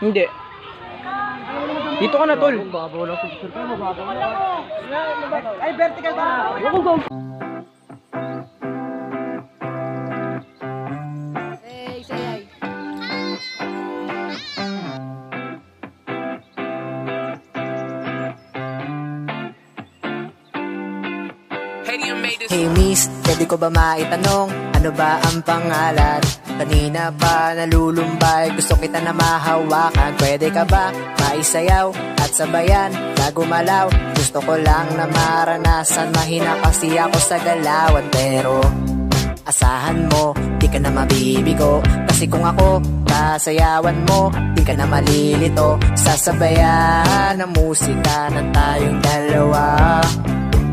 Hindi. Dito ka na, tol. Babaw lang. Ay, vertical ka. Go, Hey miss, pwede ko ba maitanong? Ano ba ang pangalan? Kanina pa nalulumbay Gusto kita na mahawakan. Pwede ka ba maisayaw At sabayan na gumalaw Gusto ko lang na maranasan Mahina kasi ako sa galawan. Pero asahan mo Di ka na mabibigo. Kasi kung ako sasayawan mo Di ka na malilito. Sasabayan ng musika ng tayong dalawa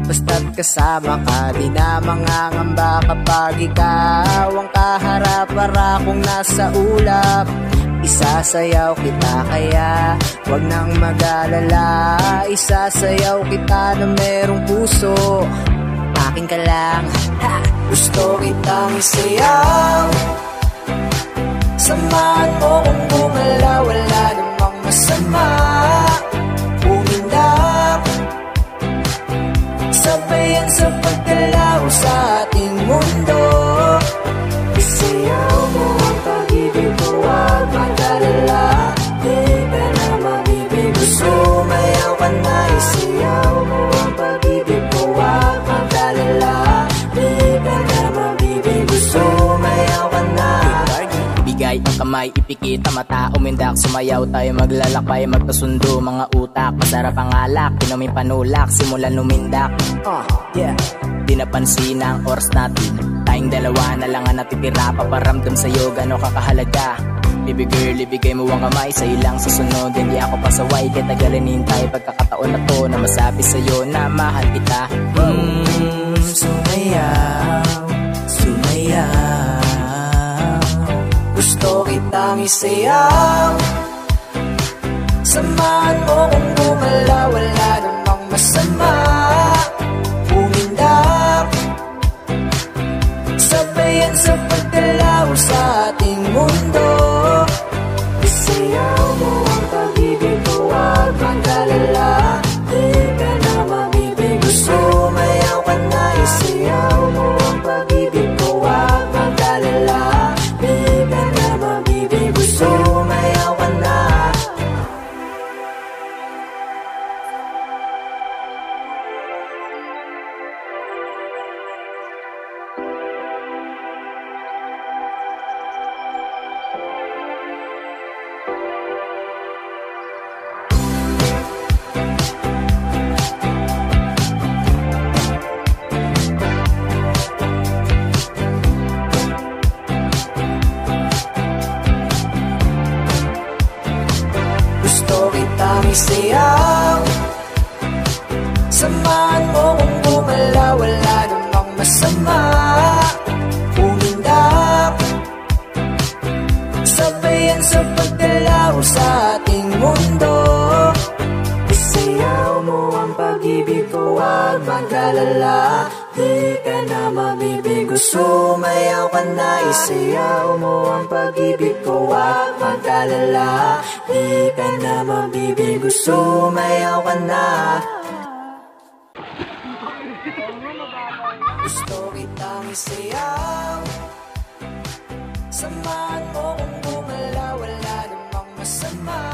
Basta't kasama ka Di na mangangamba kapag ikaw Ang kaharap. Para kung nasa ulap Isasayaw kita. Kaya Huwag nang mag-alala Isasayaw kita na merong puso. Akin ka lang ha! Gusto kitang isayaw. Samahan mo kung bumala Sabayan sa pagdalaw Ang kamay, ipikit ang mata Umindak, sumayaw tayo maglalakbay Magkasundo, mga utak Masarap ang alak, inumin panulak Simulan lumindak. Uh, yeah. Di napansin ang oras natin Tayong dalawa na lang ang natitira Paparamdam sa'yo gano'ng kakahalaga. Baby girl, ibigay mo ang kamay Sa'yo lang susunod, hindi ako pasaway Kaya tagalin hintay pagkakataon na to Na masabi sa'yo na mahal kita. Mm, sumayaw, Gusto kitang isayaw Samahan mo kung bumala Wala isayaw Samahan mo kung bumala Wala namang masama. Umindak Sabayan sa pagdalaw sa ating mundo. Isayaw mo ang pag-ibig ko Huwag mag-alala. Di ka na mabibigo Sumayaw ka na Isayaw mo ang pag-ibig ko. Huwag mag-alala Di ka na mabibigo Sumayaw ka na. Gusto kitang isayaw. Samahan mo kung bumala Wala namang masama